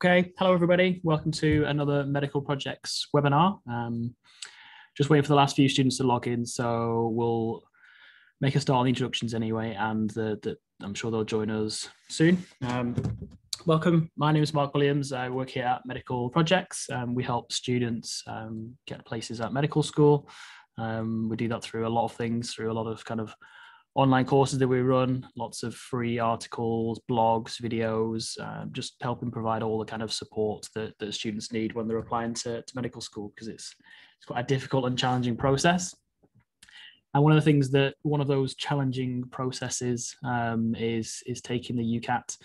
Okay, hello everybody. Welcome to another Medical Projects webinar. Um, just waiting for the last few students to log in, so we'll make a start on the introductions anyway, and the, the, I'm sure they'll join us soon. Um, welcome, my name is Mark Williams. I work here at Medical Projects. Um, we help students um, get places at medical school. Um, we do that through a lot of things, through a lot of kind of online courses that we run, lots of free articles, blogs, videos, um, just helping provide all the kind of support that, that students need when they're applying to, to medical school because it's, it's quite a difficult and challenging process. And one of the things that one of those challenging processes um, is is taking the UCAT.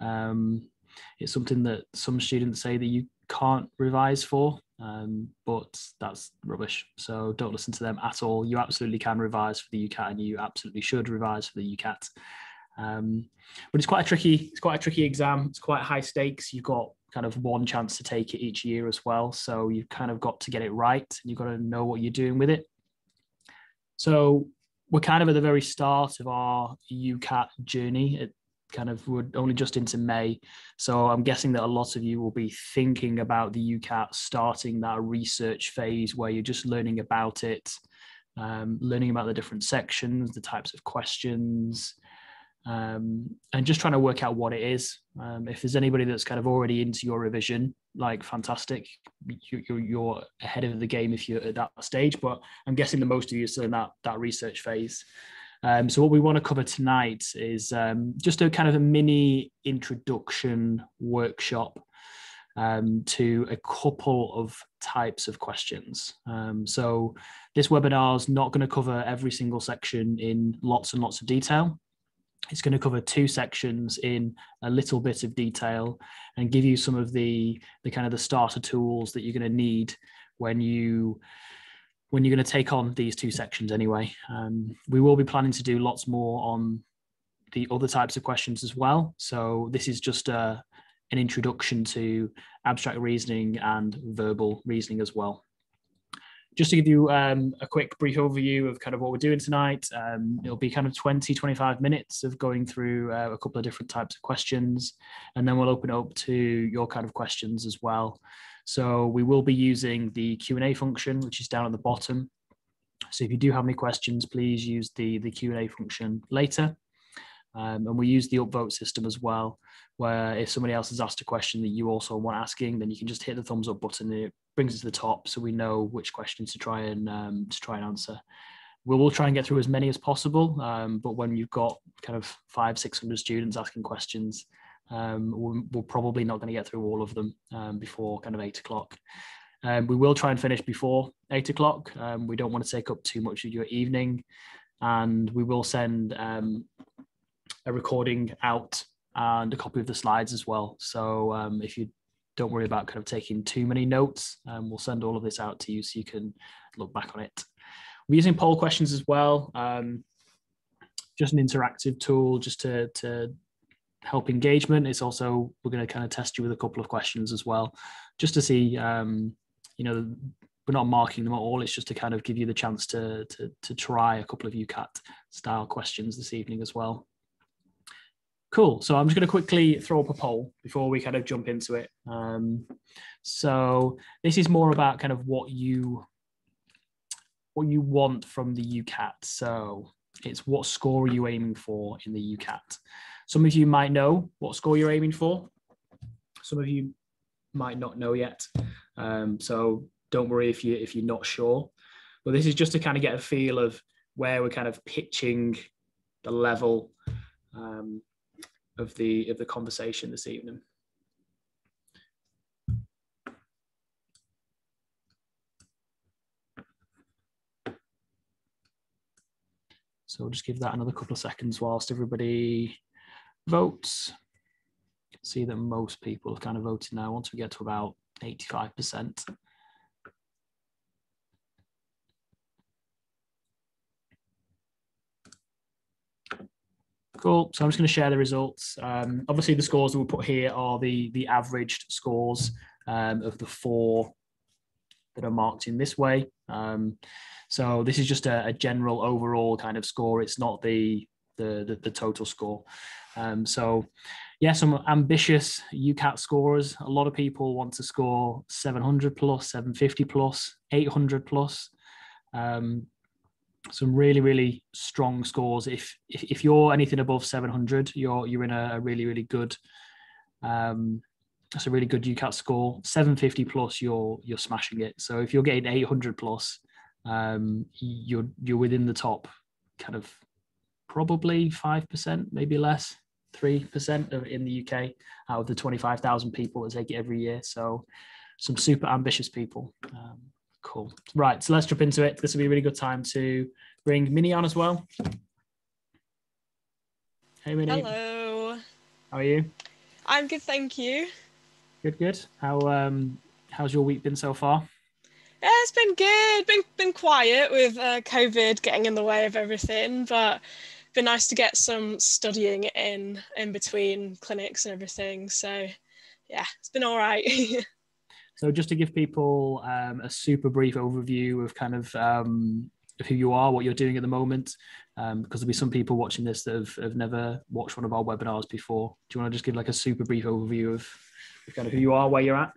Um, it's something that some students say that you can't revise for, um, but that's rubbish. So don't listen to them at all. You absolutely can revise for the UCAT, and you absolutely should revise for the UCAT. Um, but it's quite a tricky, it's quite a tricky exam. It's quite high stakes. You've got kind of one chance to take it each year as well. So you've kind of got to get it right. And you've got to know what you're doing with it. So we're kind of at the very start of our UCAT journey. Kind of we're only just into May. So I'm guessing that a lot of you will be thinking about the UCAT starting that research phase where you're just learning about it, um, learning about the different sections, the types of questions, um, and just trying to work out what it is. Um, if there's anybody that's kind of already into your revision, like fantastic, you're, you're ahead of the game if you're at that stage. But I'm guessing that most of you are still in that that research phase. Um, so what we want to cover tonight is um, just a kind of a mini introduction workshop um, to a couple of types of questions. Um, so this webinar is not going to cover every single section in lots and lots of detail. It's going to cover two sections in a little bit of detail and give you some of the, the kind of the starter tools that you're going to need when you when you're going to take on these two sections anyway. Um, we will be planning to do lots more on the other types of questions as well. So this is just a, uh, an introduction to abstract reasoning and verbal reasoning as well. Just to give you um, a quick brief overview of kind of what we're doing tonight, um, it'll be kind of 20, 25 minutes of going through uh, a couple of different types of questions, and then we'll open up to your kind of questions as well. So we will be using the Q&A function, which is down at the bottom. So if you do have any questions, please use the, the Q&A function later. Um, and we use the upvote system as well, where if somebody else has asked a question that you also want asking, then you can just hit the thumbs up button and it brings it to the top so we know which questions to try and um, to try and answer. We will try and get through as many as possible, um, but when you've got kind of five, 600 students asking questions, um, we're, we're, probably not going to get through all of them um, before kind of eight o'clock. Um, we will try and finish before eight o'clock. Um, we don't want to take up too much of your evening, and we will send um, a recording out and a copy of the slides as well. So um, if you don't worry about kind of taking too many notes, we'll send all of this out to you so you can look back on it. We're using poll questions as well. just an interactive tool just to, to help engagement. It's also we're going to kind of test you with a couple of questions as well, just to see. Um, you know, we're not marking them at all. It's just to kind of give you the chance to to to try a couple of UCAT style questions this evening as well. Cool. So I'm just going to quickly throw up a poll before we kind of jump into it. Um, so this is more about kind of what you what you want from the UCAT. So it's what score are you aiming for in the UCAT? Some of you might know what score you're aiming for. Some of you might not know yet. Um, so don't worry if you if you're not sure. But this is just to kind of get a feel of where we're kind of pitching the level um, of the of the conversation this evening. So we'll just give that another couple of seconds whilst everybody votes. See that most people have kind of voted now once we get to about 85%. Cool. So I'm just going to share the results. Um, obviously, the scores that we put here are the the averaged scores um, of the four that are marked in this way. Um, so this is just a, a, general overall kind of score. It's not the the, the, the total score. Um, so yeah, some ambitious UCAT scorers. A lot of people want to score 700 plus, 750 plus, 800 plus. Um, some really, really strong scores. If, if, if you're anything above 700, you're you're in a, really, really good. Um, that's a really good UCAT score. 750 plus, you're you're smashing it. So if you're getting 800 plus, um, you're you're within the top, kind of probably five percent, maybe less, three percent in the UK out of the 25,000 people that take it every year. So some super ambitious people. Um, cool. Right, so let's jump into it. This will be a really good time to bring Minnie on as well. Hey, Minnie. Hello. How are you? I'm good, thank you. Good, good. How um how's your week been so far? Yeah, it's been good. Been been quiet with uh, COVID getting in the way of everything, but been nice to get some studying in in between clinics and everything. So yeah, it's been all right. so just to give people um, a super brief overview of kind of um, of who you are, what you're doing at the moment, um, because there'll be some people watching this that have, have never watched one of our webinars before. Do you want to just give like a super brief overview of kind of who you are, where you're at?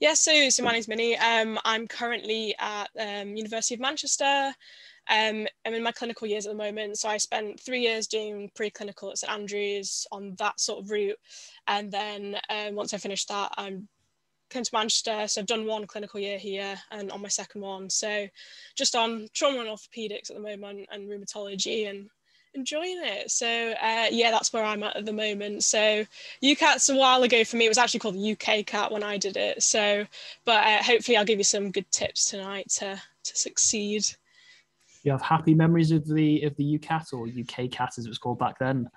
Yeah, so so my name's Minnie. Um, I'm currently at um, University of Manchester. Um, I'm in my clinical years at the moment, so I spent three years doing preclinical at St Andrews on that sort of route, and then um, once I finished that, I'm came to Manchester. So I've done one clinical year here, and on my second one, so just on trauma and orthopedics at the moment, and rheumatology, and enjoying it. So uh, yeah, that's where I'm at at the moment. So UCAT's a while ago for me. It was actually called the UKCAT when I did it. So, but uh, hopefully I'll give you some good tips tonight to to succeed. You have happy memories of the of the UCAT or UKCAT as it was called back then.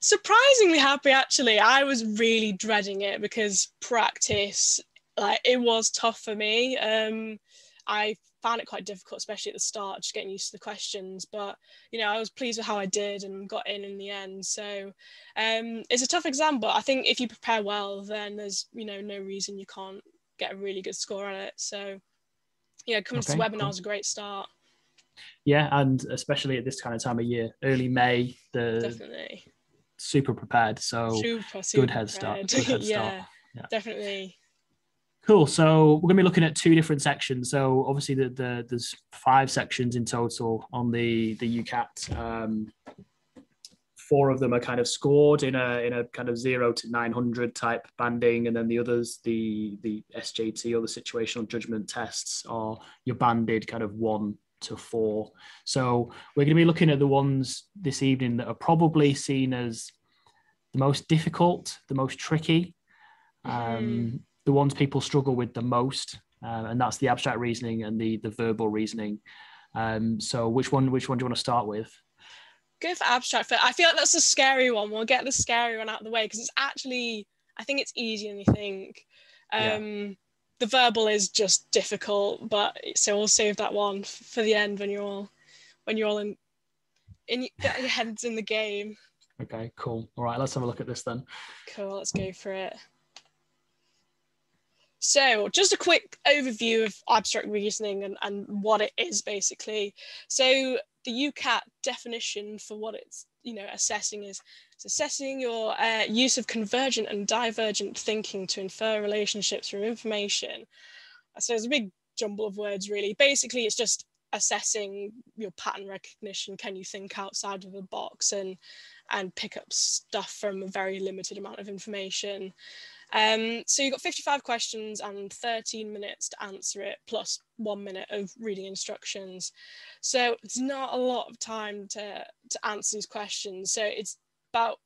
Surprisingly happy actually. I was really dreading it because practice like it was tough for me. Um, I found it quite difficult, especially at the start, just getting used to the questions. But you know, I was pleased with how I did and got in in the end. So um, it's a tough exam, but I think if you prepare well, then there's you know no reason you can't get a really good score on it. So yeah, coming okay, to the webinar cool. is a great start. Yeah, and especially at this kind of time of year, early May, the definitely super prepared. So super, super good head start. Good head yeah, start. yeah, definitely. Cool. So we're going to be looking at two different sections. So obviously, the, the there's five sections in total on the the UCAT. Um, four of them are kind of scored in a in a kind of zero to nine hundred type banding, and then the others, the the SJT or the situational judgment tests, are you're banded kind of one to four. So we're going to be looking at the ones this evening that are probably seen as the most difficult, the most tricky. Um, mm the ones people struggle with the most, uh, and that's the abstract reasoning and the the verbal reasoning. Um, so which one which one do you want to start with? Go for abstract. I feel like that's a scary one. We'll get the scary one out of the way because it's actually I think it's easier than you think. Um, yeah. The verbal is just difficult, but so we'll save that one for the end when you're all when you're all in in your heads in the game. Okay, cool. All right, let's have a look at this then. Cool, let's go for it. So, just a quick overview of abstract reasoning and, and what it is basically. So, the UCAT definition for what it's you know assessing is it's assessing your uh, use of convergent and divergent thinking to infer relationships from information. So, it's a big jumble of words, really. Basically, it's just assessing your pattern recognition. Can you think outside of the box and and pick up stuff from a very limited amount of information? Um, so you've got 55 questions and 13 minutes to answer it, plus one minute of reading instructions. So it's not a lot of time to, to answer these questions. So it's about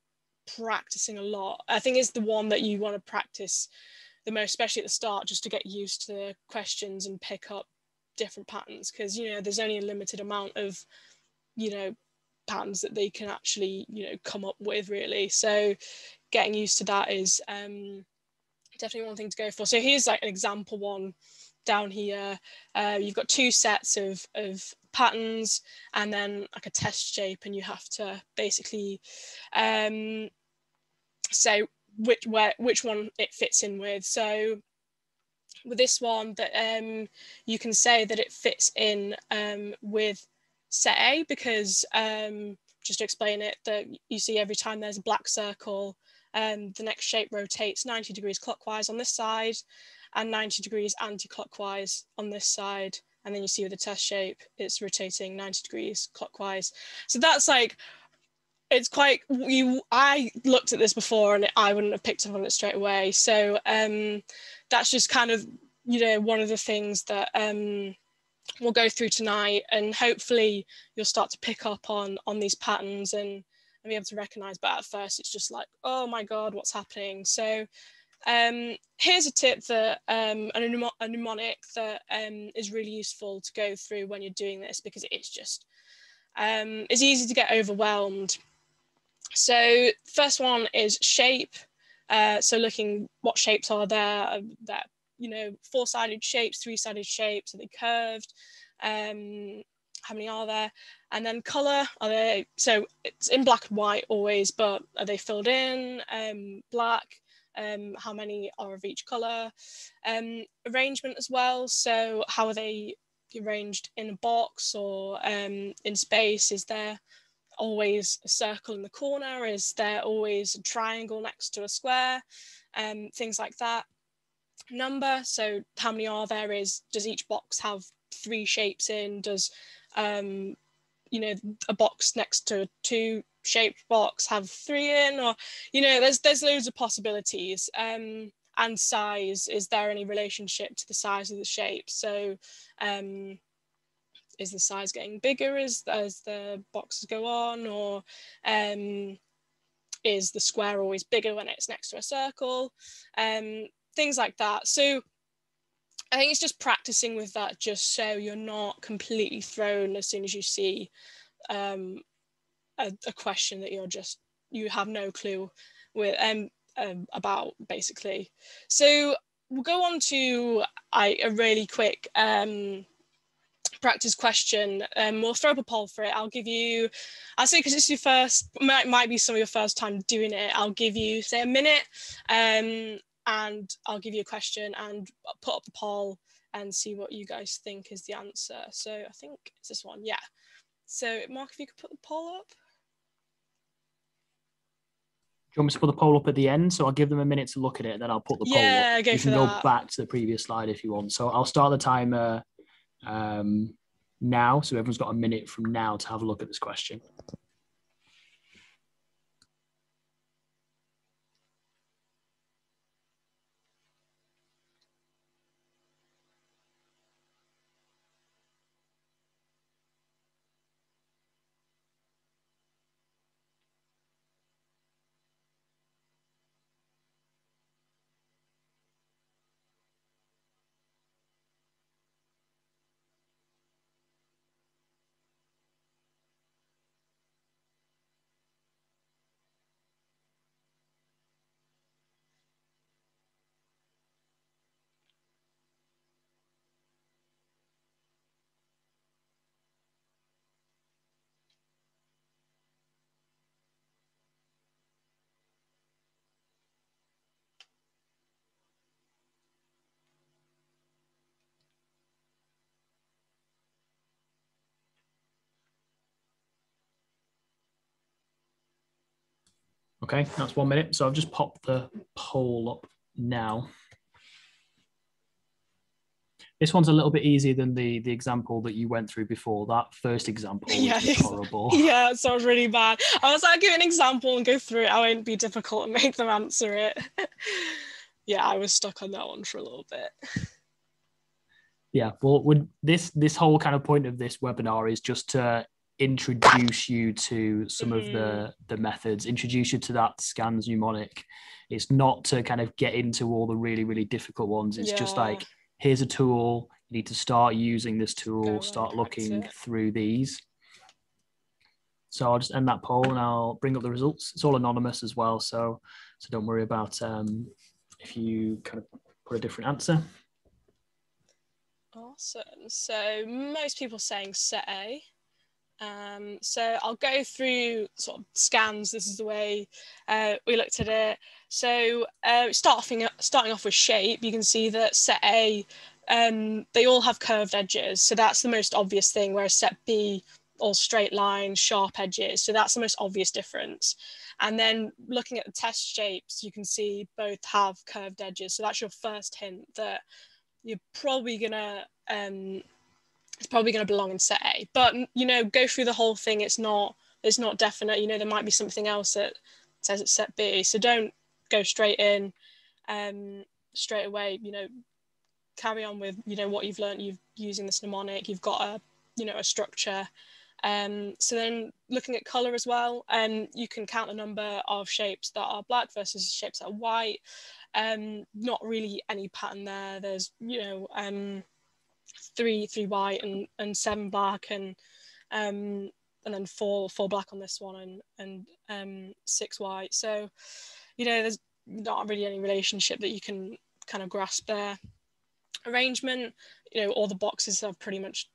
practicing a lot. I think it's the one that you want to practice the most, especially at the start, just to get used to the questions and pick up different patterns. Because, you know, there's only a limited amount of, you know, patterns that they can actually, you know, come up with really. So getting used to that is um, definitely one thing to go for. So here's like an example one down here. Uh, you've got two sets of, of patterns and then like a test shape and you have to basically um, say which where which one it fits in with. So with this one that um, you can say that it fits in um, with set A because um, just to explain it that you see every time there's a black circle um, the next shape rotates 90 degrees clockwise on this side and 90 degrees anti-clockwise on this side. And then you see with the test shape, it's rotating 90 degrees clockwise. So that's like, it's quite, you. I looked at this before and I wouldn't have picked up on it straight away. So um, that's just kind of, you know, one of the things that um, we'll go through tonight and hopefully you'll start to pick up on on these patterns and, and be able to recognize but at first it's just like oh my god what's happening so um, here's a tip that um, a, mnemonic, a mnemonic that um, is really useful to go through when you're doing this because it's just um, it's easy to get overwhelmed so first one is shape uh, so looking what shapes are there that you know, four-sided shapes, three-sided shapes, are they curved? Um, how many are there? And then color, are they, so it's in black and white always, but are they filled in, um, black? Um, how many are of each color? Um, arrangement as well, so how are they arranged in a box or um, in space? Is there always a circle in the corner? Is there always a triangle next to a square? Um, things like that number. So how many are there is, does each box have three shapes in? Does, um, you know, a box next to a two shaped box have three in? Or, you know, there's, there's loads of possibilities. Um, and size, is there any relationship to the size of the shape? So um, is the size getting bigger as, as the boxes go on? Or um, is the square always bigger when it's next to a circle? Um, things like that. So I think it's just practicing with that just so you're not completely thrown as soon as you see um, a, a, question that you're just you have no clue with um, um, about basically. So we'll go on to I, a really quick um, practice question. Um, we'll throw up a poll for it. I'll give you, I'll say because it's your first, might, might be some of your first time doing it. I'll give you say a minute um, and I'll give you a question and put up the poll and see what you guys think is the answer. So I think it's this one, yeah. So Mark, if you could put the poll up. Do you want me to put the poll up at the end? So I'll give them a minute to look at it, then I'll put the poll yeah, up. Go you can go back to the previous slide if you want. So I'll start the timer um, now. So everyone's got a minute from now to have a look at this question. Okay, that's one minute. So I've just popped the poll up now. This one's a little bit easier than the the example that you went through before. That first example yeah, was horrible. Yeah, it sounds really bad. I was like, give an example and go through it. I won't be difficult and make them answer it. yeah, I was stuck on that one for a little bit. Yeah, well, would this this whole kind of point of this webinar is just to introduce you to some mm-hmm. of the mm-hmm. the methods introduce you to that scans mnemonic. It's not to kind of get into all the really really difficult ones. It's yeah. just like here's a tool. You need to start using this tool. Start looking through these. So i'll just end that poll and i'll bring up the results. It's all anonymous as well so so don't worry about um if you kind of put a different answer. Awesome. So most people saying set a um, so I'll go through sort of scans. This is the way uh, we looked at it. So uh, starting starting off with shape, you can see that set A, um, they all have curved edges. So that's the most obvious thing. Whereas set B, all straight lines, sharp edges. So that's the most obvious difference. And then looking at the test shapes, you can see both have curved edges. So that's your first hint that you're probably gonna um, it's probably gonna belong in set A. But you know, go through the whole thing. It's not it's not definite. You know, there might be something else that says it's set B. So don't go straight in um, straight away. You know, carry on with you know what you've learned. You've using this mnemonic. You've got a you know a structure. Um, so then looking at color as well, um, you can count the number of shapes that are black versus shapes that are white. Um, not really any pattern there. There's you know um, three three white and and seven black and um, and then four four black on this one and and um, six white. So you know there's not really any relationship that you can kind of grasp there. Arrangement, you know, all the boxes have pretty much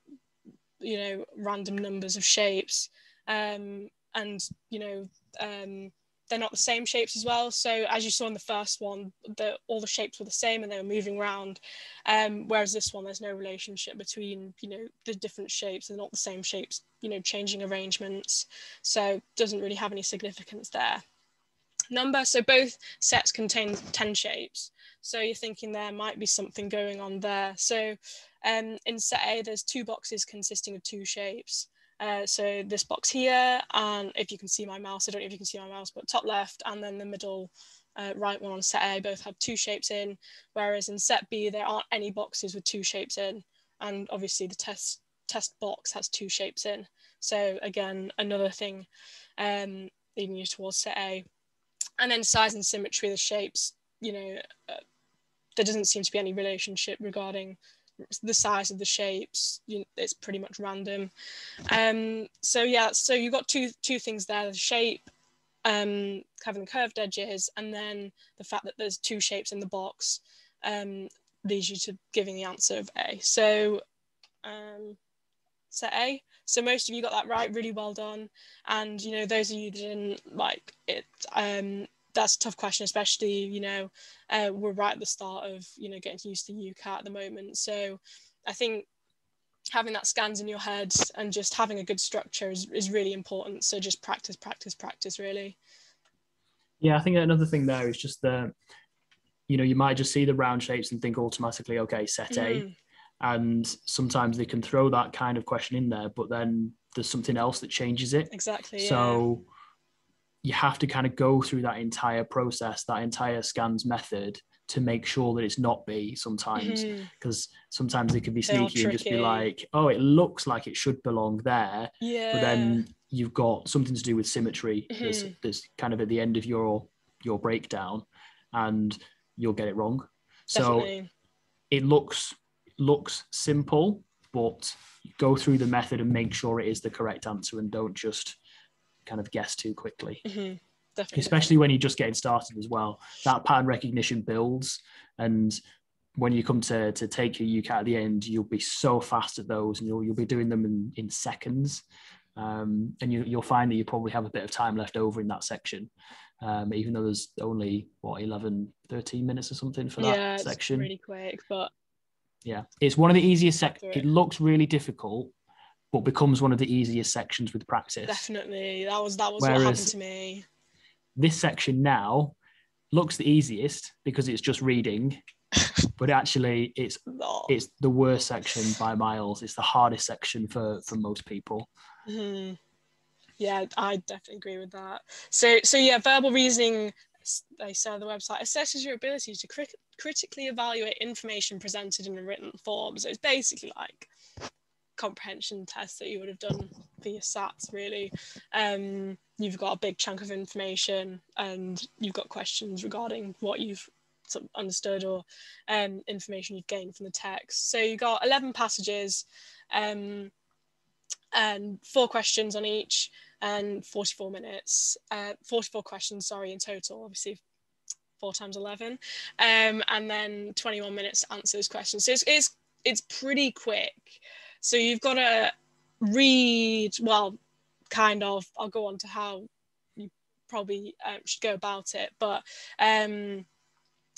you know random numbers of shapes um, and you know um, they're not the same shapes as well. So as you saw in the first one the, all the shapes were the same and they were moving around. Um, whereas this one there's no relationship between you know the different shapes. They're not the same shapes you know changing arrangements. So doesn't really have any significance there. Number so both sets contain 10 shapes. So you're thinking there might be something going on there. So um, in set A, there's two boxes consisting of two shapes. Uh, so this box here, and if you can see my mouse, I don't know if you can see my mouse, but top left and then the middle uh, right one on set A both have two shapes in, whereas in set B, there aren't any boxes with two shapes in. And obviously the test, test box has two shapes in. So again, another thing um, leading you towards set A. And then size and symmetry the shapes, you know, uh, there doesn't seem to be any relationship regarding the size of the shapes you it's pretty much random. Um so yeah so you've got two two things there the shape um having curved edges and then the fact that there's two shapes in the box um leads you to giving the answer of a. So um set a. So most of you got that right really well done. And you know those of you that didn't like it um that's a tough question, especially you know uh, we're right at the start of you know getting used to UCAT at the moment. So I think having that scans in your head and just having a good structure is, is really important. So just practice, practice, practice, really. Yeah, I think another thing there is just the, you know, you might just see the round shapes and think automatically, okay, set A. Mm. And sometimes they can throw that kind of question in there, but then there's something else that changes it. Exactly. So yeah you have to kind of go through that entire process, that entire scans method to make sure that it's not B sometimes because mm-hmm. sometimes they can be sneaky and just be like, oh, it looks like it should belong there. Yeah. But then you've got something to do with symmetry mm-hmm. that's, that's, kind of at the end of your your breakdown and you'll get it wrong. Definitely. So it looks looks simple, but go through the method and make sure it is the correct answer and don't just kind of guess too quickly. Mm-hmm. Especially when you're just getting started as well. That pattern recognition builds. And when you come to, to take your UCAT at the end, you'll be so fast at those and you'll, you'll be doing them in, in seconds. Um, and you, you'll find that you probably have a bit of time left over in that section. Um, even though there's only what 11 13 minutes or something for that yeah, section really quick but yeah it's one of the easiest sections it looks really difficult but becomes one of the easiest sections with practice. Definitely, that was that was Whereas what happened to me. This section now looks the easiest because it's just reading, but actually it's Not. it's the worst section by miles. It's the hardest section for for most people. Mm-hmm. Yeah, I definitely agree with that. So so yeah, verbal reasoning. They say on the website assesses your ability to crit- critically evaluate information presented in a written form. So it's basically like comprehension test that you would have done for your SATs, really. Um, you've got a big chunk of information and you've got questions regarding what you've sort of understood or um, information you've gained from the text. So you've got 11 passages um, and four questions on each and 44 minutes, uh, 44 questions, sorry, in total, obviously four times 11 um, and then 21 minutes to answer those questions so it's, it's it's pretty quick so you've got to read, well, kind of, I'll go on to how you probably um, should go about it. But um,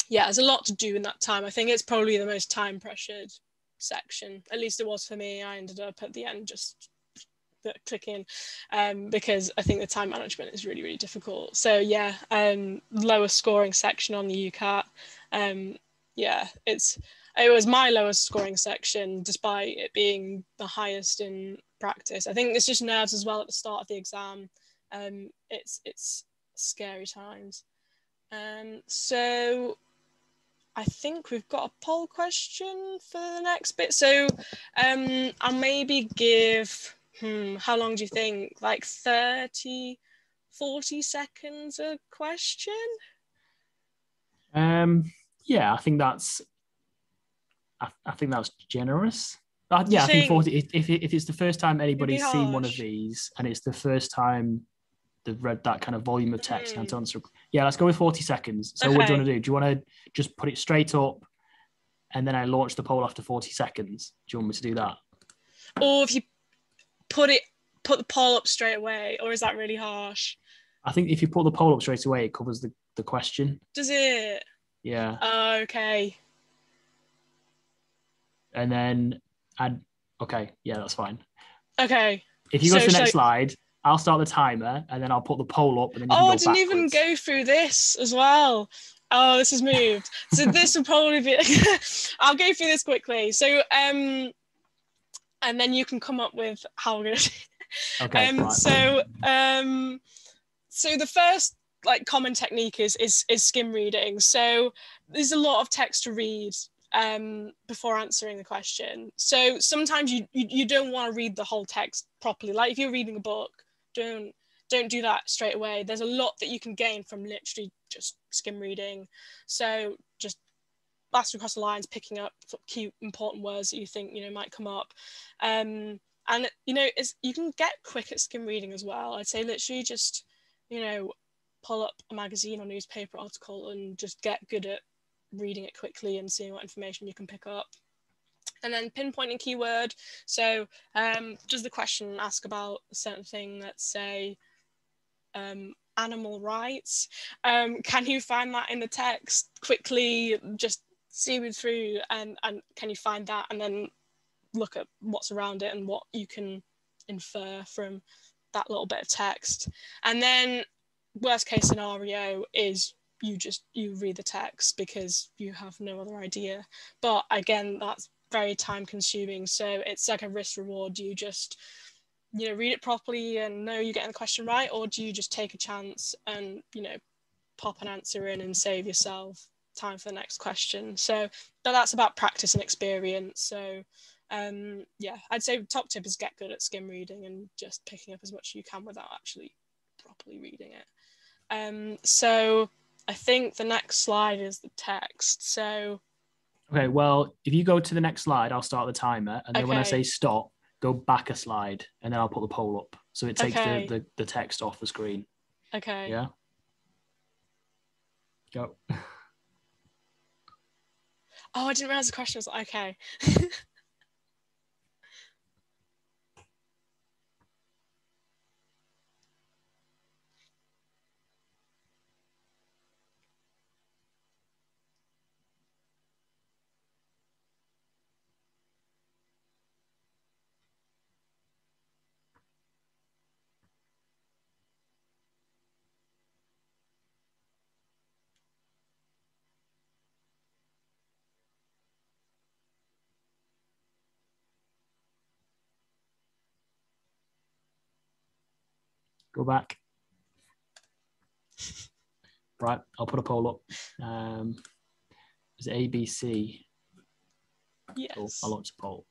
yeah, there's a lot to do in that time. I think it's probably the most time pressured section. At least it was for me. I ended up at the end just clicking um, because I think the time management is really really difficult. So yeah, um, lowest scoring section on the UCAT. Um, yeah, it's it was my lowest scoring section despite it being the highest in practice. I think it's just nerves as well at the start of the exam. Um, it's it's scary times. Um, so I think we've got a poll question for the next bit. So um, I'll maybe give, hmm, how long do you think? Like 30, 40 seconds a question? Um, yeah, I think that's, I, I think that's generous. Yeah, I think, think 40, if, if it's the first time anybody's seen one of these and it's the first time they've read that kind of volume of text mm. and to answer. Yeah, let's go with 40 seconds. So okay. what do you want to do? Do you want to just put it straight up and then I launch the poll after 40 seconds? Do you want me to do that? Or if you put it put the poll up straight away, or is that really harsh? I think if you put the poll up straight away, it covers the, the question. Does it? Yeah. Okay. And then and okay, yeah, that's fine. Okay. If you go so, to the next slide, I'll start the timer and then I'll put the poll up. And then oh, I didn't backwards. even go through this as well. Oh, this has moved. so this will probably be. I'll go through this quickly. So, um, and then you can come up with how we're gonna. okay. Um, right. So, um, so the first like common technique is is is skim reading. So there's a lot of text to read um, before answering the question. So sometimes you, you, you don't want to read the whole text properly. Like if you're reading a book, don't don't do that straight away. There's a lot that you can gain from literally just skim reading. So just blasting across the lines, picking up key important words that you think you know might come up. Um, and you know, it's, you can get quick at skim reading as well. I'd say literally just you know pull up a magazine or newspaper article and just get good at reading it quickly and seeing what information you can pick up and then pinpointing keyword. So um, does the question ask about a certain thing, let's say um, animal rights? Um, can you find that in the text quickly, just zoom through and, and can you find that and then look at what's around it and what you can infer from that little bit of text. And then worst case scenario is you just you read the text because you have no other idea but again that's very time consuming. So it's like a risk reward. You just, you know, read it properly and know you're getting the question right, or do you just take a chance and, you know, pop an answer in and save yourself time for the next question? So, but that's about practice and experience. So, um, yeah, I'd say top tip is get good at skim reading and just picking up as much as you can without actually properly reading it. Um, so I think the next slide is the text. So Okay, well, if you go to the next slide, I'll start the timer, and then okay. when I say stop, go back a slide, and then I'll put the poll up, so it takes okay. the, the the text off the screen. Okay. Yeah. Go. Oh, I didn't realize the question was okay. Go back. Right, I'll put a poll up. Um, is it ABC? Yes. Cool. I'll launch a poll.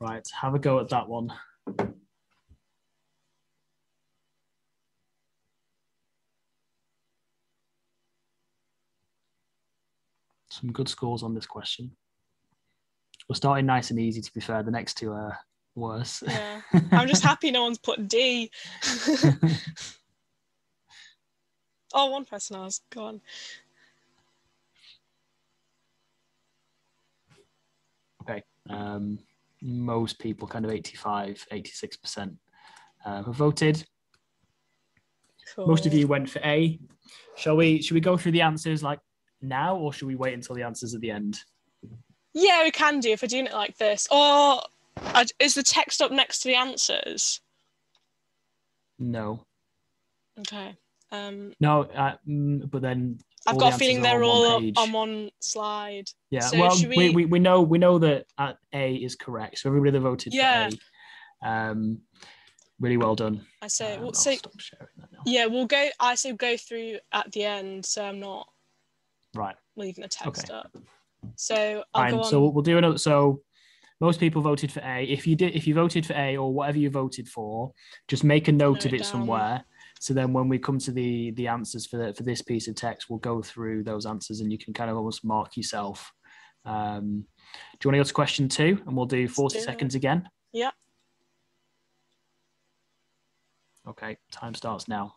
Right, have a go at that one. Some good scores on this question. We're starting nice and easy, to be fair. The next two are worse. Yeah. I'm just happy no one's put D. oh, one person has gone. Okay. Um, most people, kind of 85, 86% uh, have voted. Cool. Most of you went for A. Shall we? Should we go through the answers like now, or should we wait until the answers at the end? Yeah, we can do if we're doing it like this. Or Is the text up next to the answers? No. Okay. Um, No, uh, mm, but then I've got a feeling they're on one all on one slide. Yeah, So well, we... we- We, we know we know that uh, A is correct. So everybody that voted Yeah. for A, um, really well done. I say, Um, well, so stop that now. yeah, we'll go. I say go through at the end, so I'm not Right. leaving the text Okay. up. So I'll Fine. go on. So we'll do another. So most people voted for A. If you did, if you voted for A or whatever you voted for, just make a note of it somewhere. So then, when we come to the the answers for the, for this piece of text, we'll go through those answers, and you can kind of almost mark yourself. Um, do you want to go to question two, and we'll do forty do it. seconds again? Yeah. Okay. Time starts now.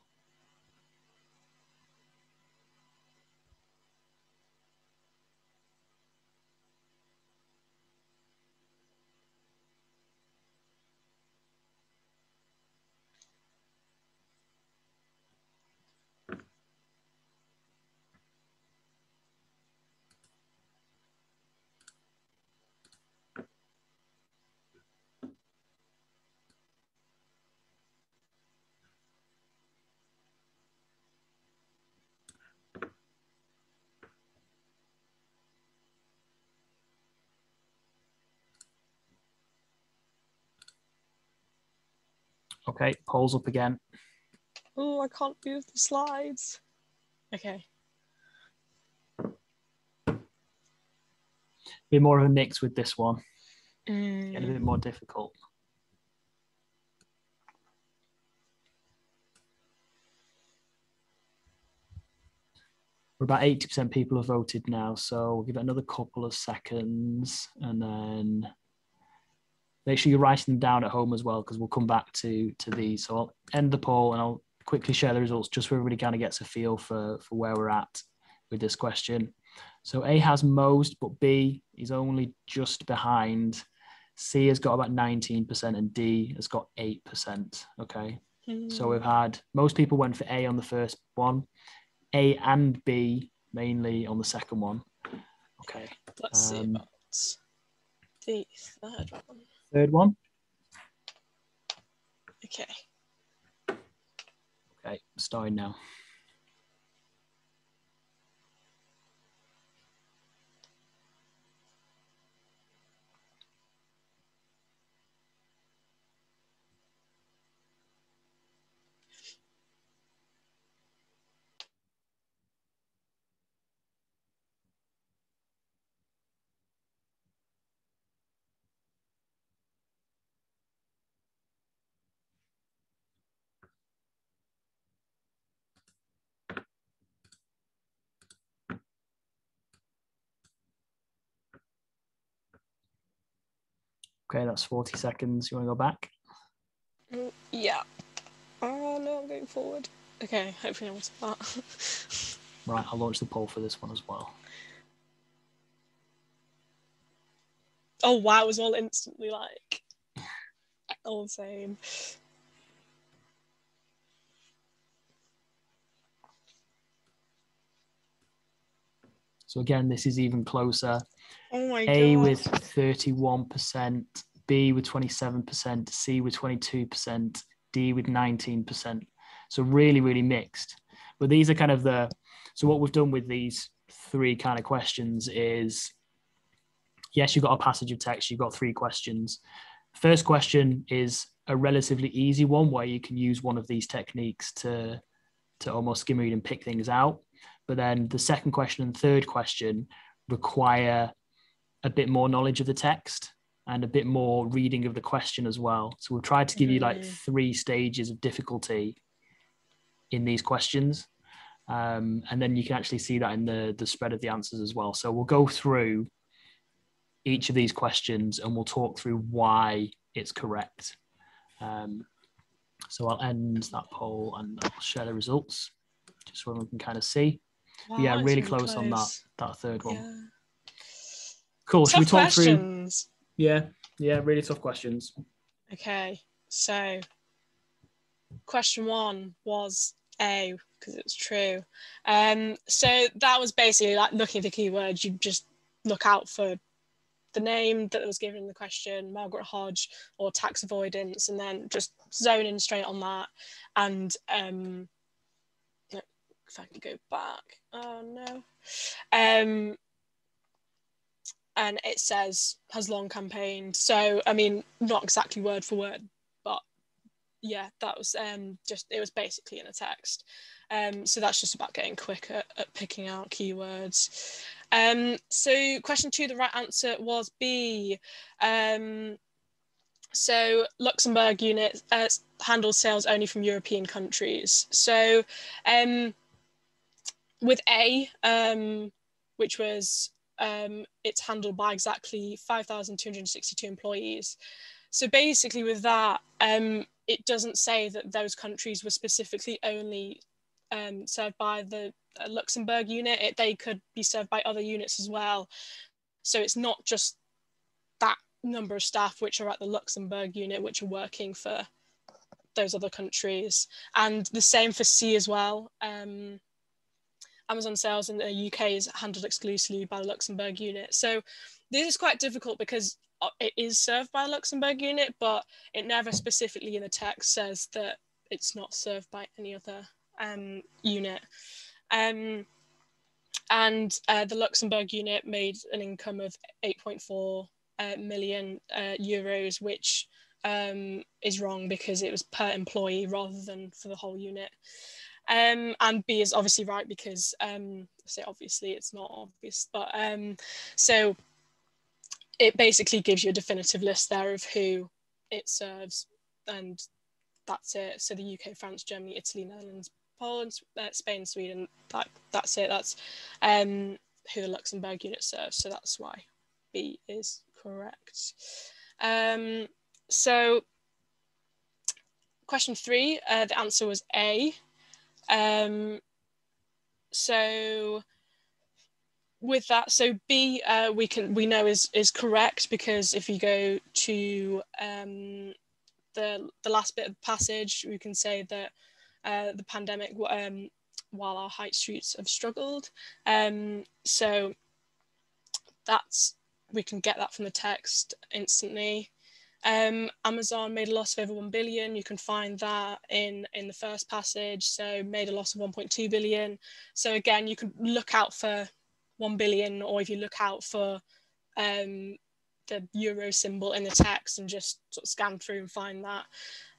Okay. Polls up again. Oh, I can't move the slides. Okay. Be more of a mix with this one. Mm, Get a bit more difficult. We're about 80% people have voted now, so we'll give it another couple of seconds and then make sure you're writing them down at home as well, because we'll come back to to these. So I'll end the poll and I'll quickly share the results just so everybody kind of gets a feel for, for where we're at with this question. So A has most, but B is only just behind. C has got about 19% and D has got 8%. Okay. So mm. we've had most people went for A on the first one, A and B mainly on the second one. Okay. Let's see um, about the third one. Third one. Okay. Okay. Starting now. Okay, that's 40 seconds. You want to go back? Mm, Yeah. Oh no, I'm going forward. Okay, hopefully I'm start. Right, I'll launch the poll for this one as well. oh wow, it was all instantly like all the same. So again, this is even closer. Oh my A god. with 31%, B with 27%, C with 22%, D with 19%. So really, really mixed. But these are kind of the so what we've done with these three kind of questions is yes, you've got a passage of text, you've got three questions. First question is a relatively easy one where you can use one of these techniques to to almost skim read and pick things out. But then the second question and third question require a bit more knowledge of the text and a bit more reading of the question as well. So we've tried to give you like Mm. three stages of difficulty in these questions. Um, and then you can actually see that in the, the spread of the answers as well. So we'll go through each of these questions and we'll talk through why it's correct. Um, so I'll end that poll and I'll share the results just so everyone can kind of see. Wow, yeah, really close, on that that third one. Yeah. Cool. Should we Tough talk through? questions. Yeah, yeah, really tough questions. Okay, so question one was A because it was true. Um, so that was basically like looking at the keywords. You just look out for the name that was given in the question, Margaret Hodge, or tax avoidance, and then just zone in straight on that. And um, if I can go back, oh no. Um, and it says has long campaigned. So I mean, not exactly word for word, but yeah, that was um just it was basically in a text. Um, so that's just about getting quicker at picking out keywords. Um, so question two, the right answer was B. Um, so Luxembourg unit uh, handles sales only from European countries. So um, with A, um, which was um, it's handled by exactly 5,262 employees. So basically, with that, um, it doesn't say that those countries were specifically only um, served by the uh, Luxembourg unit. It, they could be served by other units as well. So it's not just that number of staff which are at the Luxembourg unit which are working for those other countries. And the same for C as well. Um, Amazon sales in the UK is handled exclusively by the Luxembourg unit. So this is quite difficult because uh, it is served by a Luxembourg unit, but it never specifically in the text says that it's not served by any other um, unit. Um, and uh, the Luxembourg unit made an income of 8.4 uh, million uh, euros, which um, is wrong because it was per employee rather than for the whole unit. Um, and B is obviously right because um, I say obviously it's not obvious, but um, so it basically gives you a definitive list there of who it serves, and that's it. So the UK, France, Germany, Italy, Netherlands, Poland, uh, Spain, Sweden. That that's it. That's um, who the Luxembourg unit serves. So that's why B is correct. Um, so question three, uh, the answer was A. Um, so with that, so B uh, we can we know is is correct because if you go to um, the the last bit of the passage, we can say that uh, the pandemic um, while our high streets have struggled. Um, so that's we can get that from the text instantly. Um, Amazon made a loss of over 1 billion. You can find that in, in the first passage. So made a loss of 1.2 billion. So again, you can look out for 1 billion, or if you look out for um, the euro symbol in the text and just sort of scan through and find that,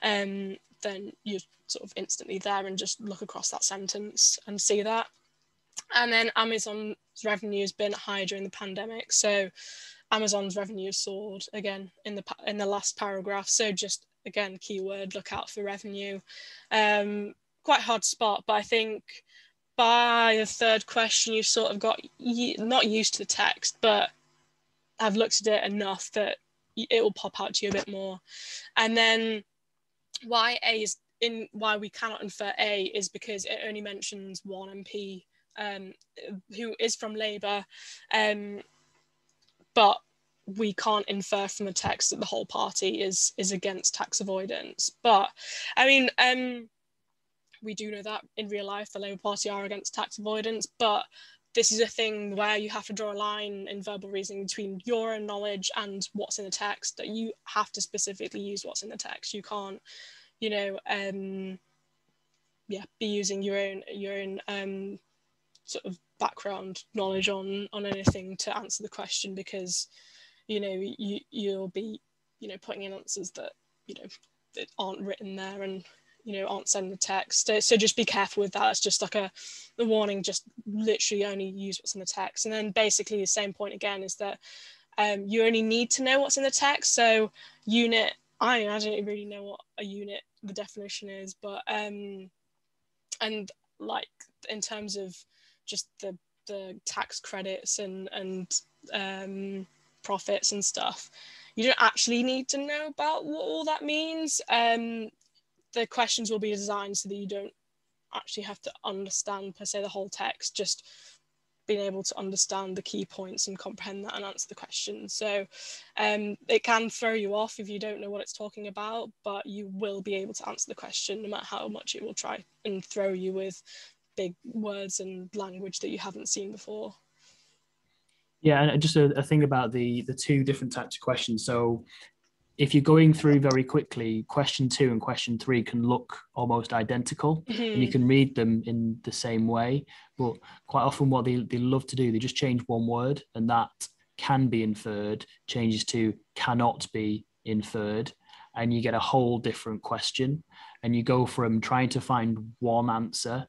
um, then you're sort of instantly there and just look across that sentence and see that. And then Amazon's revenue has been high during the pandemic. So Amazon's revenue soared again in the in the last paragraph. So just again, keyword look out for revenue. Um, quite hard spot, but I think by the third question, you've sort of got not used to the text, but have looked at it enough that it will pop out to you a bit more. And then why A is in why we cannot infer A is because it only mentions one MP um, who is from Labour. Um, but we can't infer from the text that the whole party is is against tax avoidance. But I mean, um, we do know that in real life the Labour Party are against tax avoidance, but this is a thing where you have to draw a line in verbal reasoning between your own knowledge and what's in the text. That you have to specifically use what's in the text. You can't, you know, um, yeah, be using your own your own um, sort of background knowledge on on anything to answer the question because you know you you'll be you know putting in answers that you know that aren't written there and you know aren't sending the text. So, so just be careful with that. It's just like a the warning just literally only use what's in the text. And then basically the same point again is that um, you only need to know what's in the text. So unit I, I don't really know what a unit the definition is but um and like in terms of just the the tax credits and and um, profits and stuff. You don't actually need to know about what all that means. Um, the questions will be designed so that you don't actually have to understand per se the whole text. Just being able to understand the key points and comprehend that and answer the question. So um, it can throw you off if you don't know what it's talking about, but you will be able to answer the question no matter how much it will try and throw you with big words and language that you haven't seen before. Yeah, and just a, a thing about the the two different types of questions. So if you're going through very quickly, question two and question three can look almost identical Mm-hmm. and you can read them in the same way. But quite often, what they, they love to do, they just change one word and that can be inferred changes to cannot be inferred. And you get a whole different question. And you go from trying to find one answer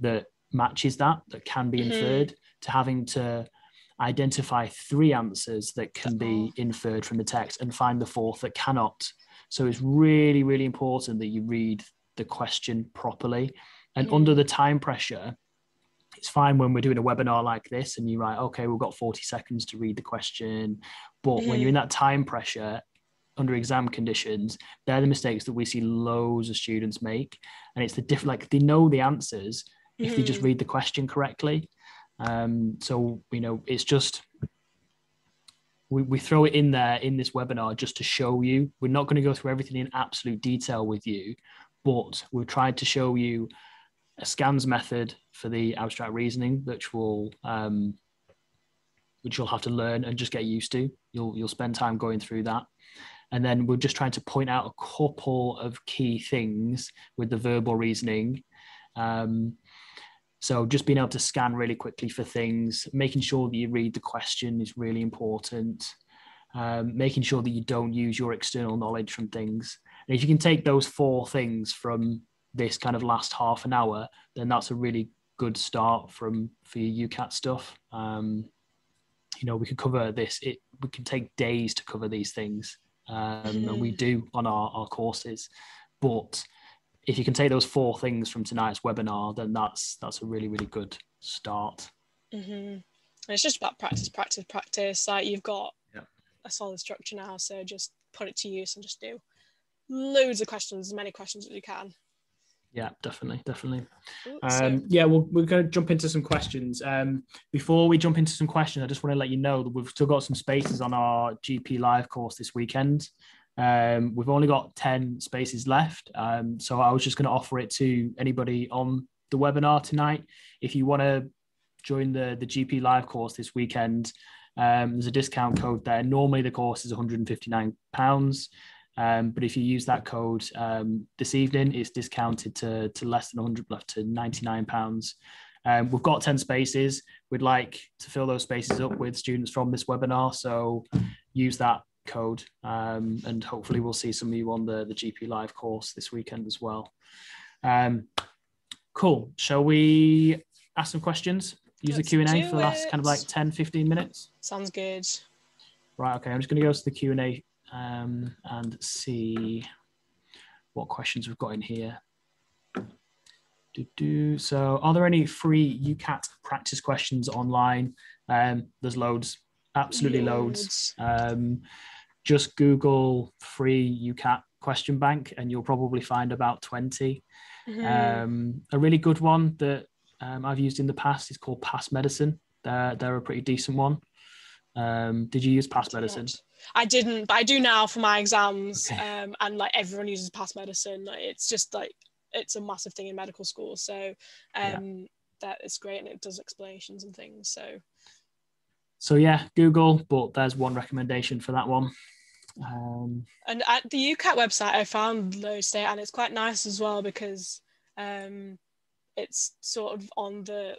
that matches that, that can be Mhm. inferred, to having to identify three answers that can be Oh. inferred from the text and find the fourth that cannot. So it's really, really important that you read the question properly. And Mhm. under the time pressure, it's fine when we're doing a webinar like this and you write, okay, we've got 40 seconds to read the question. But when you're in that time pressure, under exam conditions, they're the mistakes that we see loads of students make. And it's the different, like they know the answers if they just Mhm. read the question correctly. Um, so, you know, it's just, we, we throw it in there in this webinar just to show you. We're not going to go through everything in absolute detail with you, but we've tried to show you a scans method for the abstract reasoning, which will, um, which you'll have to learn and just get used to. You'll, you'll spend time going through that. And then we're just trying to point out a couple of key things with the verbal reasoning. Um, so just being able to scan really quickly for things, making sure that you read the question is really important. Um, making sure that you don't use your external knowledge from things. And if you can take those four things from this kind of last half an hour, then that's a really good start from for your UCAT stuff. Um, you know, we could cover this. It we can take days to cover these things, um, and we Mhm. do on our, our courses. But if you can take those four things from tonight's webinar, then that's that's a really really good start. hmm And it's just about practice, practice, practice. Like you've got Yeah. a solid structure now, so just put it to use and just do loads of questions, as many questions as you can. Yeah, definitely, definitely. Ooh, so- Um, yeah, well, we're going to jump into some questions. Um, before we jump into some questions, I just want to let you know that we've still got some spaces on our GP Live course this weekend. Um, we've only got 10 spaces left. Um, so I was just going to offer it to anybody on the webinar tonight. If you want to join the, the GP Live course this weekend, um, there's a discount code there. Normally the course is £159. Um, but if you use that code um, this evening, it's discounted to, to less than 100 left to 99 pounds. Um, we've got 10 spaces. We'd like to fill those spaces up with students from this webinar. So use that code um, and hopefully we'll see some of you on the, the GP Live course this weekend as well. Um, cool. Shall we ask some questions? Use Let's the Q&A for the last kind of like it. 10, 15 minutes. Sounds good. Right. Okay. I'm just going to go to the Q and A um, and see what questions we've got in here. Do-do. So, are there any free UCAT practice questions online? Um, there's loads, absolutely loads. Um, just Google free UCAT question bank, and you'll probably find about 20. Mhm. Um, a really good one that um, I've used in the past is called Passmedicine. They're, they're a pretty decent one. Um, did you use Passmedicine? I didn't, but I do now for my exams. Okay. Um, and like everyone uses Passmedicine. Like, it's just like it's a massive thing in medical school. So Yeah. um, that is great, and it does explanations and things. So So yeah, Google, but there's one recommendation for that one. Um, and at the UCAT website, I found loads there, and it's quite nice as well because um, it's sort of on the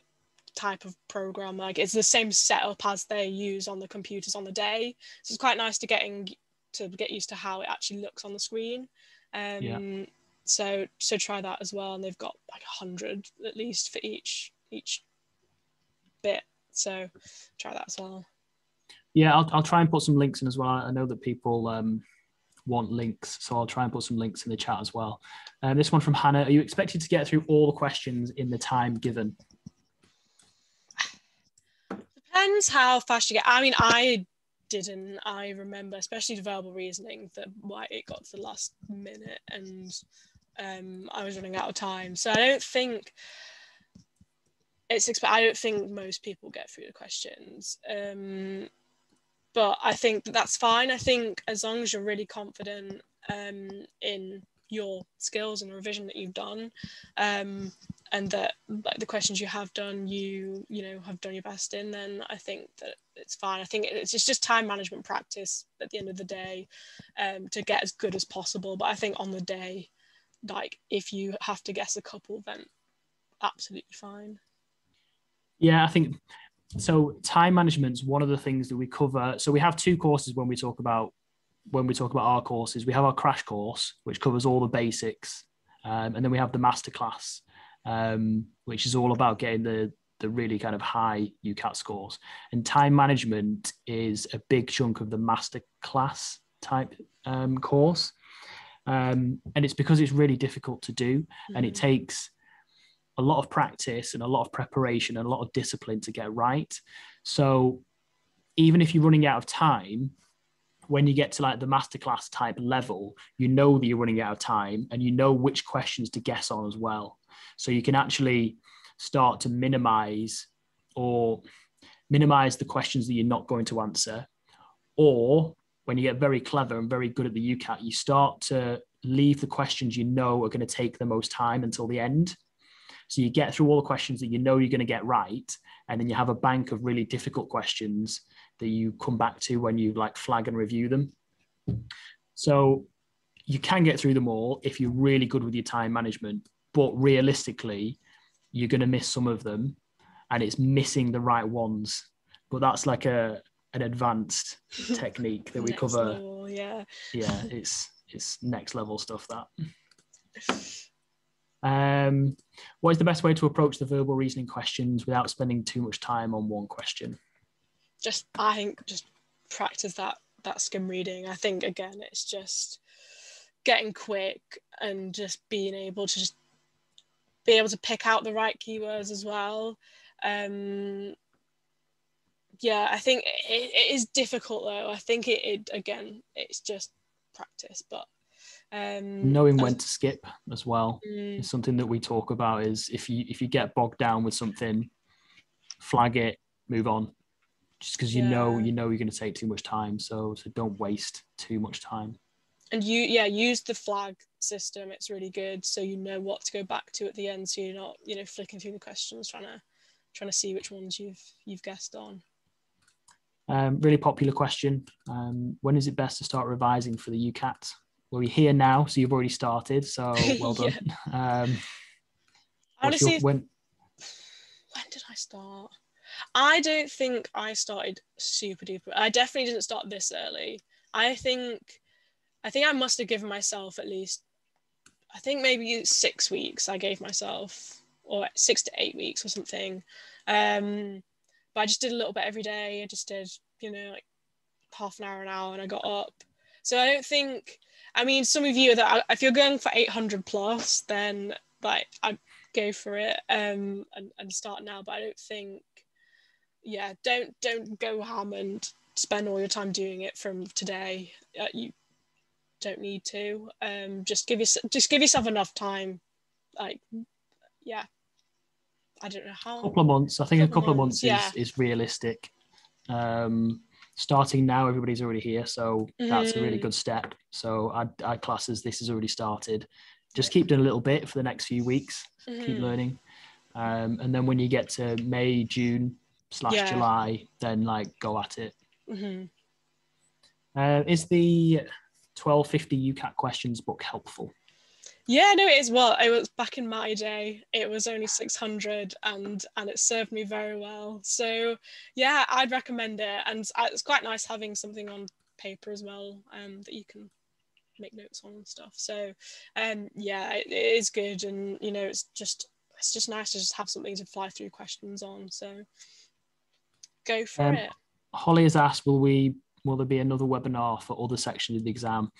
type of program. Like it's the same setup as they use on the computers on the day. So it's quite nice to getting to get used to how it actually looks on the screen. Um Yeah. so so try that as well and they've got like a hundred at least for each each bit. So try that as well yeah, I'll, I'll try and put some links in as well. I know that people um, want links, so I'll try and put some links in the chat as well. Uh, this one from Hannah: Are you expected to get through all the questions in the time given? depends how fast you get i mean i didn't i remember especially the verbal reasoning that why it got to the last minute and um i was running out of time so i don't think it's i don't think most people get through the questions um but i think that's fine. I think as long as you're really confident um in your skills and the revision that you've done um, and that like the questions you have done you you know have done your best in then i think that it's fine. I think it's just time management practice at the end of the day um, to get as good as possible. But i think on the day like if you have to guess a couple then absolutely fine. Yeah i think so time management is one of the things that we cover so we have two courses when we talk about when we talk about our courses, we have our crash course, which covers all the basics, um, and then we have the masterclass, um, which is all about getting the the really kind of high UCAT scores. And time management is a big chunk of the masterclass type um, course, um, and it's because it's really difficult to do, mm-hmm. and it mm-hmm. takes a lot of practice and a lot of preparation and a lot of discipline to get right. So even if you're running out of time, when you get to like the masterclass type level, you know that you're running out of time and you know which questions to guess on as well. So you can actually start to minimize or minimize the questions that you're not going to answer. Or when you get very clever and very good at the UCAT, you start to leave the questions you know are going to take the most time until the end. So you get through all the questions that you know you're going to get right, and then you have a bank of really difficult questions that you come back to when you like flag and review them. So you can get through them all if you're really good with your time management, but realistically, you're going to miss some of them and it's missing the right ones. But that's like a an advanced technique that we cover. Level, yeah. Yeah, it's it's next level stuff that. Um, what is the best way to approach the verbal reasoning questions without spending too much time on one question? just I think just practice that that skim reading. I think again it's just getting quick and just being able to just be able to pick out the right keywords as well. Um, yeah, I think it, it is difficult though. I think it, it again, it's just practice, but um, knowing when to skip as well mm, is something that we talk about. Is if you if you get bogged down with something, flag it, move on. Just because you yeah. know you know you're going to take too much time so so don't waste too much time. And you yeah use the flag system it's really good so you know what to go back to at the end so you're not you know flicking through the questions trying to trying to see which ones you've you've guessed on. Um, really popular question. Um, when is it best to start revising for the ucat well you're here now so you've already started so well done um, honestly your, when when did i start I don't think I started super duper. I definitely didn't start this early. I think, I think I must have given myself at least, I think maybe six weeks. I gave myself, or six to eight weeks or something. Um, but I just did a little bit every day. I just did, you know, like half an hour, an hour, and I got up. So I don't think. I mean, some of you that if you're going for 800 plus, then like I go for it um, and, and start now. But I don't think yeah, don't don't go ham and spend all your time doing it from today. Uh, you don't need to. Um, just give yourself just give yourself enough time. Like, yeah, I don't know how. A couple of months. I think a couple of months, months is, yeah. is realistic. Um, starting now, everybody's already here, so that's mm. a really mm. good step. So I'd, I'd class as this has already started. Just keep doing a little bit for the next few weeks. Mm-hmm. Keep learning, um, and then when you get to May, June, slash yeah. July, then like go at it. Mm-hmm. Uh, is the 1250 UCAT questions book helpful? Yeah, no, it is. Well, it was back in my day. It was only 600 and and it served me very well. So yeah, I'd recommend it. And it's quite nice having something on paper as well um, that you can make notes on and stuff. So um, yeah, it, it is good. And you know, it's just it's just nice to just have something to fly through questions on. So Go for um, it. Holly has asked, will we will there be another webinar for other sections of the exam?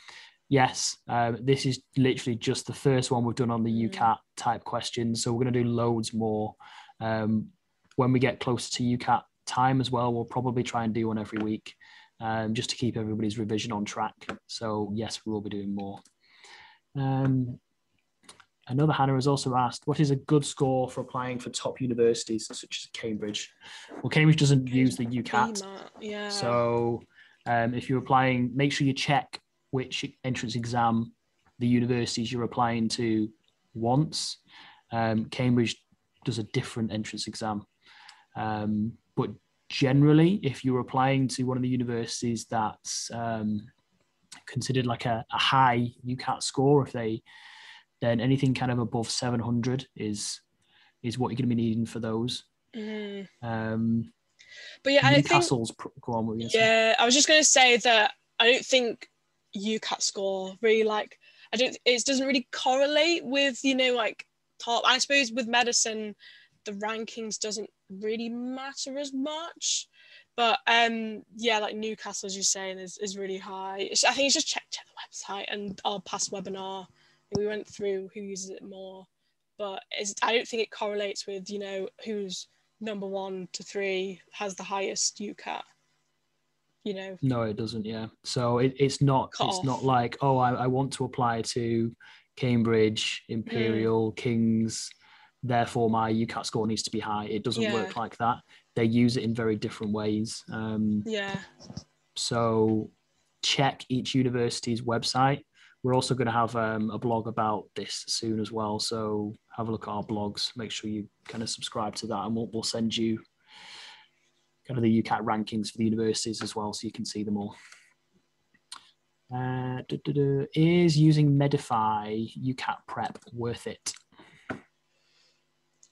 Yes, um, this is literally just the first one we've done on the mm. UCAT type questions. So we're going to do loads more. Um, when we get closer to UCAT time as well, we'll probably try and do one every week um, just to keep everybody's revision on track. So yes, we will be doing more. Um, Another Hannah has also asked, what is a good score for applying for top universities such as Cambridge? Well, Cambridge doesn't use the UCAT. Yeah. So um, if you're applying, make sure you check which entrance exam the universities you're applying to wants. Um, Cambridge does a different entrance exam. Um, but generally, if you're applying to one of the universities that's um, considered like a, a high UCAT score, if they then anything kind of above 700 is is what you're going to be needing for those. Mm. Um, But yeah, I think. Newcastle's pro- go on. Yeah, I was just going to say that I don't think UCAT score really like I don't it doesn't really correlate with you know like top. I suppose with medicine, the rankings doesn't really matter as much. But um, yeah, like Newcastle, as you're saying, is, is really high. I think it's just check check the website and our past webinar. We went through who uses it more, but I don't think it correlates with you know who's number one to three has the highest UCAT. You know, No, it doesn't. Yeah. So it, it's not. Cut it's off. not like oh, I, I want to apply to Cambridge, Imperial, Mm. Kings. Therefore, my UCAT score needs to be high. It doesn't Yeah. work like that. They use it in very different ways. Um, yeah. So check each university's website. We're also going to have um, a blog about this soon as well. So have a look at our blogs. Make sure you kind of subscribe to that, and we'll, we'll send you kind of the UCAT rankings for the universities as well, so you can see them all. Uh, duh, duh, duh. Is using Medify UCAT prep worth it?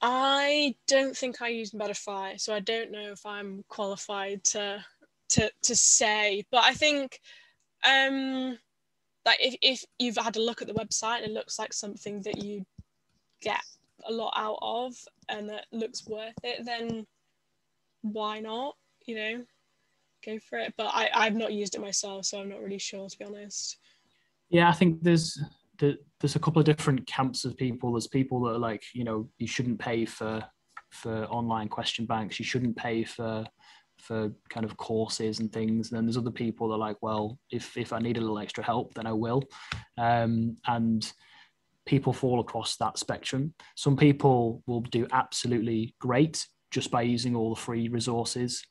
I don't think I use Medify, so I don't know if I'm qualified to to to say. But I think um like if, if you've had a look at the website and it looks like something that you get a lot out of and that looks worth it, then why not? You know, go for it. But I, I've not used it myself, so I'm not really sure to be honest. Yeah, I think there's there's a couple of different camps of people. There's people that are like, you know, you shouldn't pay for for online question banks. You shouldn't pay for for kind of courses and things. And then there's other people that are like, well, if if I need a little extra help, then I will. Um, and people fall across that spectrum. Some people will do absolutely great just by using all the free resources.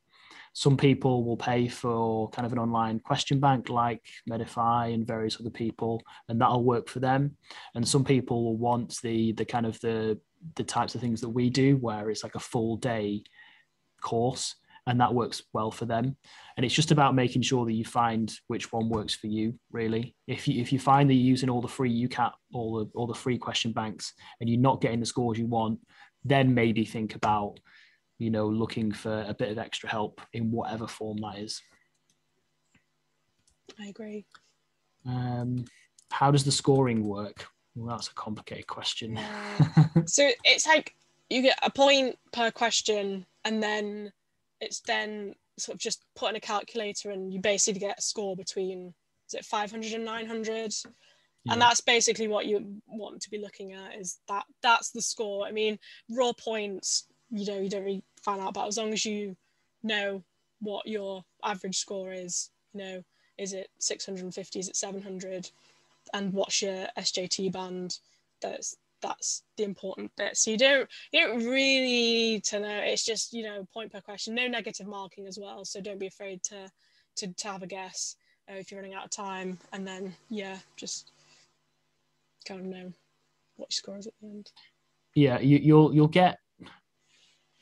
Some people will pay for kind of an online question bank like Medify and various other people, and that'll work for them. And some people will want the the kind of the the types of things that we do, where it's like a full day course, and that works well for them. And it's just about making sure that you find which one works for you. Really, if you if you find that you're using all the free UCAT, all the all the free question banks, and you're not getting the scores you want, then maybe think about you know looking for a bit of extra help in whatever form that is. I agree. Um, how does the scoring work? Well, that's a complicated question. So it's like you get a point per question, and then it's then sort of just put in a calculator, and you basically get a score between is it 500 and 900, Yeah. and that's basically what you want to be looking at. Is that that's the score? I mean, raw points, you know, you don't really find out about as long as you know what your average score is. You know, is it 650? Is it 700? And what's your SJT band? That's that's the important bit. So you don't you don't really need to know. It's just you know point per question. No negative marking as well. So don't be afraid to to, to have a guess uh, if you're running out of time. And then yeah, just kind of know what your score is at the end. yeah, you, you'll you'll get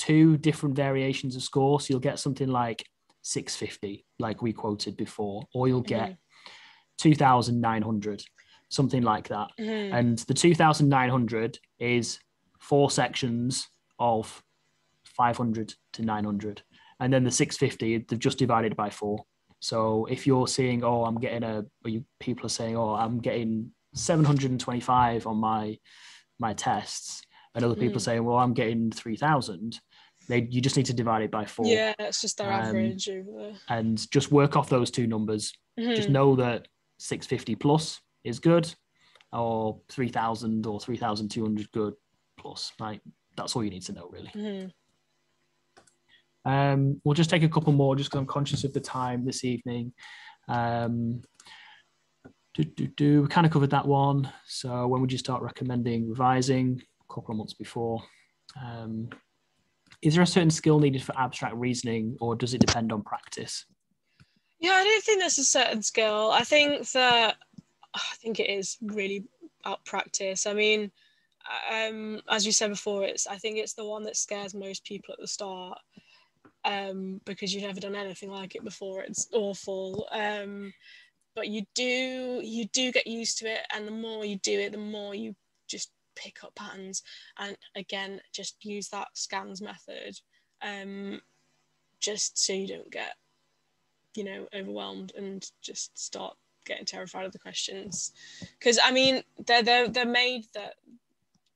two different variations of score. So you'll get something like 650, like we quoted before, or you'll get 2,900, something like that. Mhm. And the 2,900 is four sections of 500 to 900. And then the 650, they've just divided by four. So if you're seeing, oh, I'm getting a, or you, people are saying, oh, I'm getting 725 on my my tests, and other people Mm. saying, well, I'm getting 3,000. They, you just need to divide it by four Yeah, it's just their Um, average over there. and just work off those two numbers just Mhm. know that 650 plus is good or 3000 or 3200 good plus like that's all you need to know really Mhm. um, we'll just take a couple more just because i'm conscious of the time this evening um, do, do, do. we kind of covered that one so when would you start recommending revising a couple of months before um, is there a certain skill needed for abstract reasoning or does it depend on practice Yeah, I don't think there's a certain skill. I think that I think it is really about practice. I mean, um, as you said before, it's I think it's the one that scares most people at the start um, because you've never done anything like it before. It's awful. Um, but you do you do get used to it, and the more you do it, the more you pick up patterns. And again, just use that scans method, um, just so you don't get, you know, overwhelmed and just start getting terrified of the questions. Because I mean, they're they're they're made that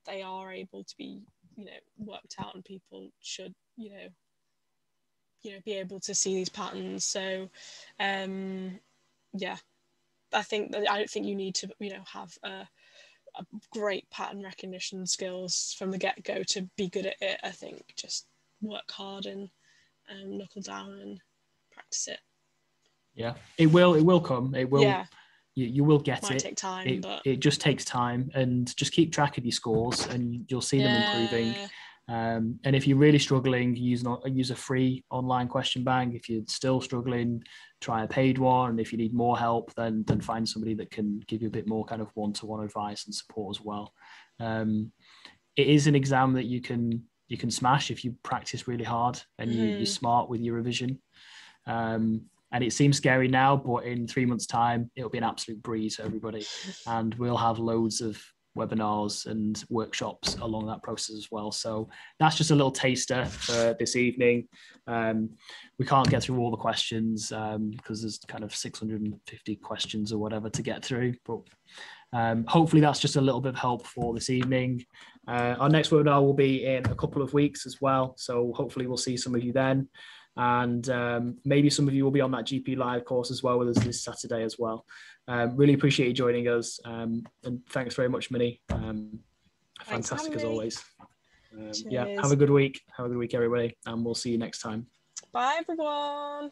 they are able to be, you know, worked out, and people should, you know, you know be able to see these patterns so um yeah i think that i don't think you need to you know have a, great pattern recognition skills from the get-go to be good at it i think. Just work hard and um, knuckle down and practice it. Yeah. It will it will come. It will yeah. you, you will get might it. take time it, but it just takes time and just keep track of your scores and you'll see them improving. Yeah. Um, and if you're really struggling, use not use a free online question bank. If you're still struggling, try a paid one. And if you need more help, then then find somebody that can give you a bit more kind of one-to-one advice and support as well. Um, it is an exam that you can you can smash if you practice really hard and you, you're Mhm. smart with your revision. Um, and it seems scary now, but in three months' time, it'll be an absolute breeze for everybody. And we'll have loads of webinars and workshops along that process as well. So that's just a little taster for this evening. Um, we can't get through all the questions um, because there's kind of 650 questions or whatever to get through, but um, hopefully that's just a little bit of help for this evening. Uh, our next webinar will be in a couple of weeks as well. So hopefully we'll see some of you then. And um, maybe some of you will be on that GP Live course as well with us this Saturday as well. Um, really appreciate you joining us. Um, and thanks very much, Minnie. Um, Thanks fantastic as always. Um, yeah, have a good week. Have a good week, everybody. And we'll see you next time. bye everyone